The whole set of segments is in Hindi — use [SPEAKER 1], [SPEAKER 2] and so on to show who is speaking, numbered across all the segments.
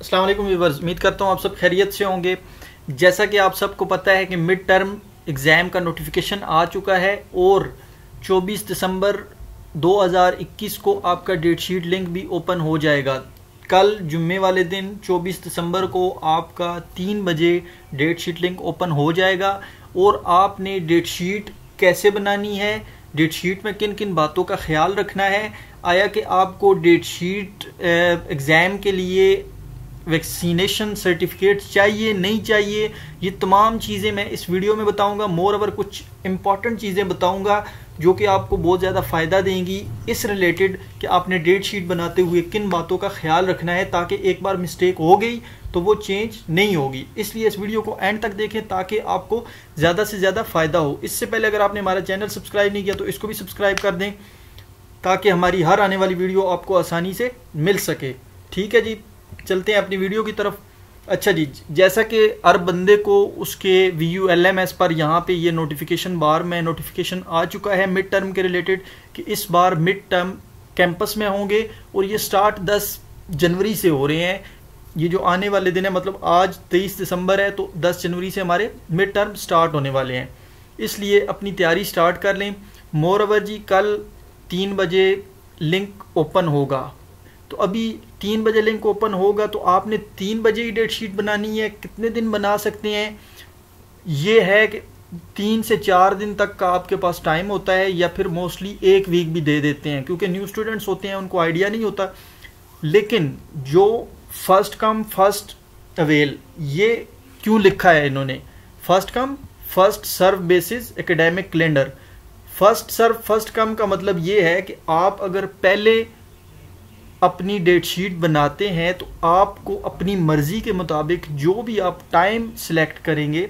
[SPEAKER 1] अस्सलाम व्यूवर्स उम्मीद करता हूँ आप सब खैरियत से होंगे। जैसा कि आप सबको पता है कि मिड टर्म एग्ज़ाम का नोटिफिकेशन आ चुका है और 24 दिसंबर 2021 को आपका डेट शीट लिंक भी ओपन हो जाएगा। कल जुम्मे वाले दिन 24 दिसंबर को आपका तीन बजे डेट शीट लिंक ओपन हो जाएगा और आपने डेट शीट कैसे बनानी है डेट शीट में किन किन बातों का ख्याल रखना है, आया कि आपको डेट शीट एग्ज़ाम के लिए वैक्सीनेशन सर्टिफिकेट चाहिए, नहीं चाहिए, ये तमाम चीज़ें मैं इस वीडियो में बताऊँगा। मोर ओवर कुछ इंपॉर्टेंट चीज़ें बताऊँगा जो कि आपको बहुत ज़्यादा फ़ायदा देंगी। इस रिलेटेड कि आपने डेट शीट बनाते हुए किन बातों का ख्याल रखना है ताकि एक बार मिस्टेक हो गई तो वो चेंज नहीं होगी। इसलिए इस वीडियो को एंड तक देखें ताकि आपको ज़्यादा से ज़्यादा फ़ायदा हो। इससे पहले अगर आपने हमारा चैनल सब्सक्राइब नहीं किया तो इसको भी सब्सक्राइब कर दें ताकि हमारी हर आने वाली वीडियो आपको आसानी से मिल सके। ठीक है जी? चलते हैं अपनी वीडियो की तरफ़। अच्छा जी, जैसा कि हर बंदे को उसके V U L M S पर यहाँ पे ये नोटिफिकेशन बार में नोटिफिकेशन आ चुका है मिड टर्म के रिलेटेड कि इस बार मिड टर्म कैंपस में होंगे और ये स्टार्ट 10 जनवरी से हो रहे हैं। ये जो आने वाले दिन है मतलब आज 23 दिसंबर है तो 10 जनवरी से हमारे मिड टर्म स्टार्ट होने वाले हैं। इसलिए अपनी तैयारी स्टार्ट कर लें। मोरवर जी, कल तीन बजे लिंक ओपन होगा। तो अभी तीन बजे लिंक ओपन होगा तो आपने तीन बजे ही डेट शीट बनानी है, कितने दिन बना सकते हैं? ये है कि तीन से चार दिन तक का आपके पास टाइम होता है, या फिर मोस्टली एक वीक भी दे देते हैं, क्योंकि न्यू स्टूडेंट्स होते हैं, उनको आइडिया नहीं होता। लेकिन जो फ़र्स्ट कम फ़र्स्ट अवेल ये क्यों लिखा है इन्होंने? First come first serve basis academic calendar first serve first come का मतलब ये है कि आप अगर पहले अपनी डेट शीट बनाते हैं तो आपको अपनी मर्ज़ी के मुताबिक जो भी आप टाइम सिलेक्ट करेंगे,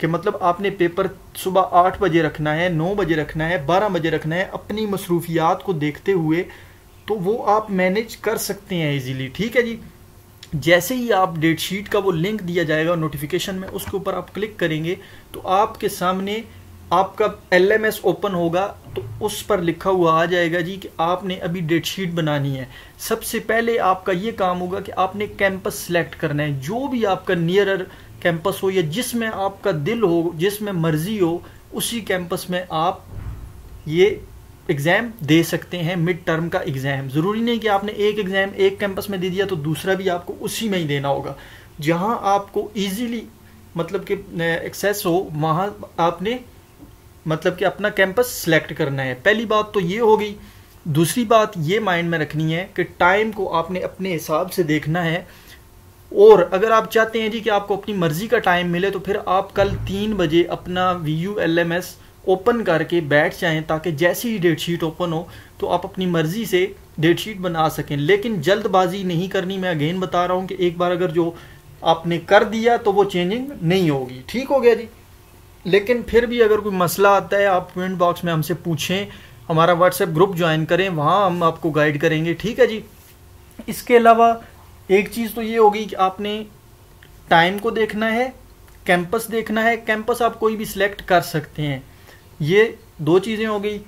[SPEAKER 1] कि मतलब आपने पेपर सुबह आठ बजे रखना है, नौ बजे रखना है, बारह बजे रखना है, अपनी मसरूफियात को देखते हुए तो वो आप मैनेज कर सकते हैं इजीली ठीक है जी? जैसे ही आप डेट शीट का वो लिंक दिया जाएगा नोटिफिकेशन में, उसके ऊपर आप क्लिक करेंगे तो आपके सामने आपका एल एम एस ओपन होगा तो उस पर लिखा हुआ आ जाएगा जी कि आपने अभी डेट शीट बनानी है। सबसे पहले आपका ये काम होगा कि आपने कैंपस सिलेक्ट करना है। जो भी आपका नियरर कैंपस हो या जिसमें आपका दिल हो, जिसमें मर्ज़ी हो, उसी कैंपस में आप ये एग्ज़ाम दे सकते हैं। मिड टर्म का एग्ज़ाम ज़रूरी नहीं कि आपने एक एग्ज़ाम एक कैंपस में दे दिया तो दूसरा भी आपको उसी में ही देना होगा। जहाँ आपको इजीली मतलब कि एक्सेस हो, वहाँ आपने मतलब कि अपना कैंपस सेलेक्ट करना है। पहली बात तो ये होगी, दूसरी बात ये माइंड में रखनी है कि टाइम को आपने अपने हिसाब से देखना है। और अगर आप चाहते हैं जी कि आपको अपनी मर्ज़ी का टाइम मिले तो फिर आप कल तीन बजे अपना V U L M S open करके बैठ जाएँ, ताकि जैसी ही डेट शीट ओपन हो तो आप अपनी मर्ज़ी से डेट शीट बना सकें। लेकिन जल्दबाजी नहीं करनी, मैं अगेन बता रहा हूँ कि एक बार अगर जो आपने कर दिया तो वो चेंजिंग नहीं होगी। ठीक हो गया जी? लेकिन फिर भी अगर कोई मसला आता है, आप कमेंट बॉक्स में हमसे पूछें, हमारा व्हाट्सएप ग्रुप ज्वाइन करें, वहाँ हम आपको गाइड करेंगे। ठीक है जी? इसके अलावा एक चीज़ तो ये होगी कि आपने टाइम को देखना है कैंपस देखना है। कैंपस आप कोई भी सिलेक्ट कर सकते हैं। ये दो चीज़ें हो गई।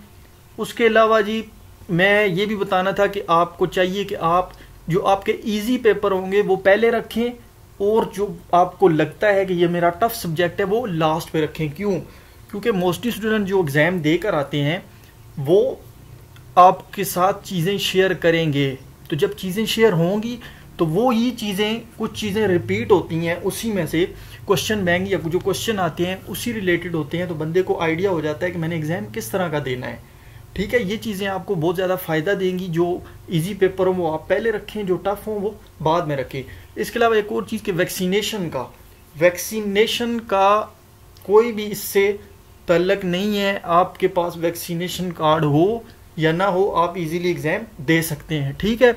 [SPEAKER 1] उसके अलावा जी, मैं ये भी बताना था कि आपको चाहिए कि आप, जो आपके इजी पेपर होंगे, वो पहले रखें और जो आपको लगता है कि ये मेरा टफ सब्जेक्ट है, वो लास्ट पे रखें। क्यों? क्योंकि मोस्टली स्टूडेंट जो एग्ज़ाम दे कर आते हैं, वो आपके साथ चीज़ें शेयर करेंगे। तो जब चीज़ें शेयर होंगी तो वो ये चीज़ें, कुछ चीज़ें रिपीट होती हैं, उसी में से क्वेश्चन बैंक या जो क्वेश्चन आते हैं, उसी रिलेटेड होते हैं। तो बंदे को आइडिया हो जाता है कि मैंने एग्ज़ाम किस तरह का देना है। ठीक है, ये चीज़ें आपको बहुत ज़्यादा फ़ायदा देंगी, जो इजी पेपर हो, वो आप पहले रखें, जो टफ हों, वो बाद में रखें। इसके अलावा एक और चीज़ कि वैक्सीनेशन का। वैक्सीनेशन का कोई भी इससे तलक नहीं है, आपके पास वैक्सीनेशन कार्ड हो या ना हो, आप इजीली एग्ज़ाम दे सकते हैं, ठीक है?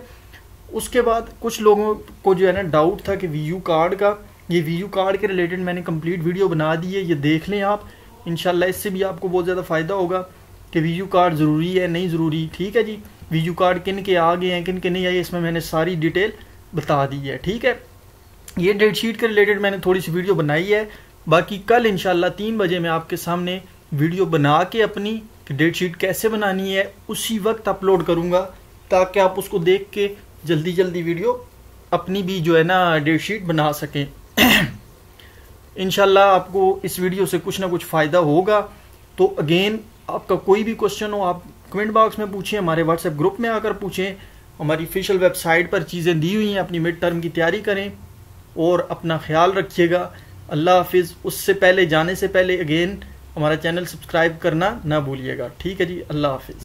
[SPEAKER 1] उसके बाद कुछ लोगों को जो है ना डाउट था कि वीयू कार्ड का। ये वीयू कार्ड के रिलेटेड मैंने कंप्लीट वीडियो बना दी है, ये देख लें आप। इनशाला इससे भी आपको बहुत ज़्यादा फ़ायदा होगा। कि वी कार्ड ज़रूरी है, नहीं ज़रूरी? ठीक है जी। वी कार्ड किन के आ गए हैं, किन के नहीं आए, इसमें मैंने सारी डिटेल बता दी है, ठीक है? ये डेट शीट के रिलेटेड मैंने थोड़ी सी वीडियो बनाई है। बाकी कल इनशाला तीन बजे मैं आपके सामने वीडियो बना के अपनी डेट शीट कैसे बनानी है, उसी वक्त अपलोड करूँगा, ताकि आप उसको देख के जल्दी जल्दी वीडियो अपनी भी जो है ना डेट शीट बना सकें। इनशाला आपको इस वीडियो से कुछ ना कुछ फ़ायदा होगा। तो अगेन आपका कोई भी क्वेश्चन हो, आप कमेंट बॉक्स में पूछें, हमारे व्हाट्सएप ग्रुप में आकर पूछें, हमारी ऑफिशियल वेबसाइट पर चीज़ें दी हुई हैं, अपनी मिड टर्म की तैयारी करें और अपना ख्याल रखिएगा। अल्लाह हाफिज़। उससे पहले, जाने से पहले अगेन हमारा चैनल सब्सक्राइब करना ना भूलिएगा। ठीक है जी, अल्लाह हाफिज़।